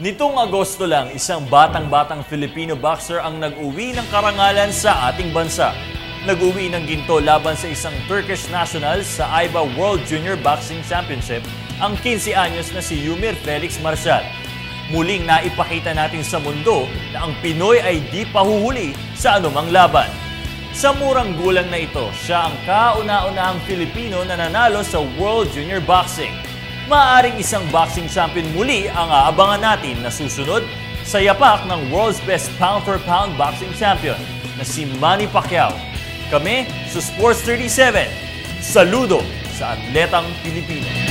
Nitong Agosto lang, isang batang-batang Filipino boxer ang nag-uwi ng karangalan sa ating bansa. Nag-uwi ng ginto laban sa isang Turkish national sa AIBA World Junior Boxing Championship ang 15 anyos na si Yumir Felix Marcial. Muling naipakita natin sa mundo na ang Pinoy ay di pahuhuli sa anumang laban. Sa murang gulang na ito, siya ang kauna-unahang Filipino na nanalo sa World Junior Boxing. Maaring isang boxing champion muli ang aabangan natin na susunod sa yapak ng World's Best Pound for Pound Boxing Champion na si Manny Pacquiao. Kami sa Sports 37, saludo sa atletang Pilipino.